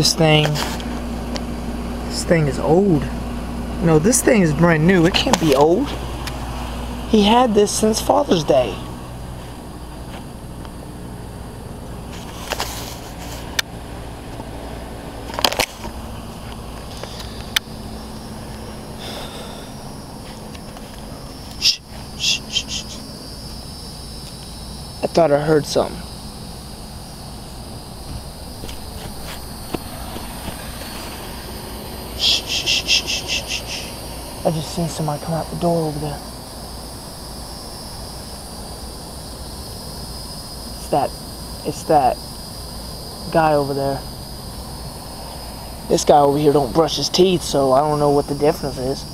This thing. This thing is old. No, this thing is brand new. It can't be old. He had this since Father's Day. Shh, shh, shh. I thought I heard something. Shh, shh, shh, shh, shh, shh, shh, shh. I just seen somebody come out the door over there. It's that, it's that guy over there. This guy over here don't brush his teeth, so I don't know what the difference is.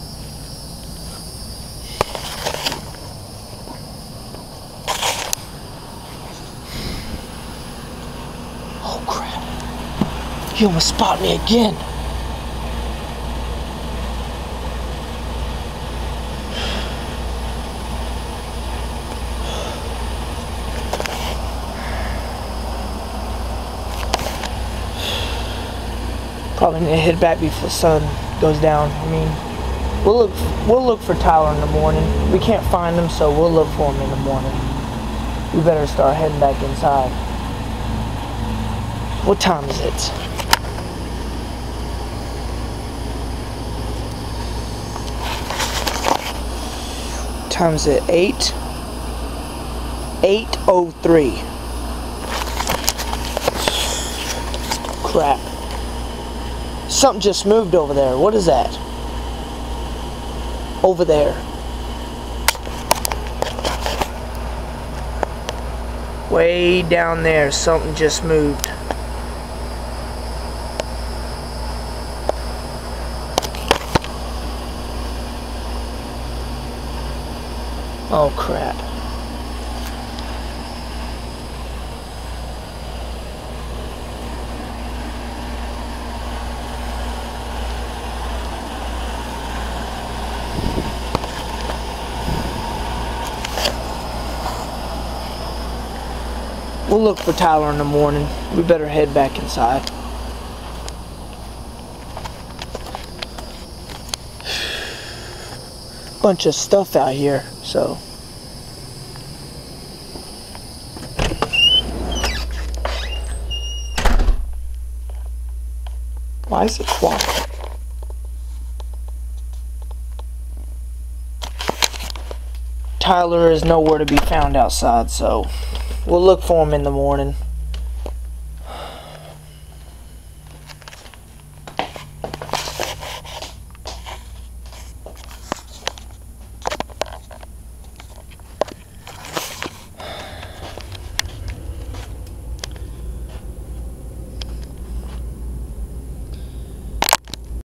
Oh crap. He almost spot me again. Probably need to head back before the sun goes down. I mean, we'll look we'll look for Tyler in the morning. We can't find him, so we'll look for him in the morning. We better start heading back inside. What time is it? Time is it? 8? 8.03. Crap. Something just moved over there. What is that? Over there. Way down there, something just moved. Oh crap. We'll look for Tyler in the morning. We better head back inside. Bunch of stuff out here, so. Why is it quiet? Tyler is nowhere to be found outside, so we'll look for him in the morning.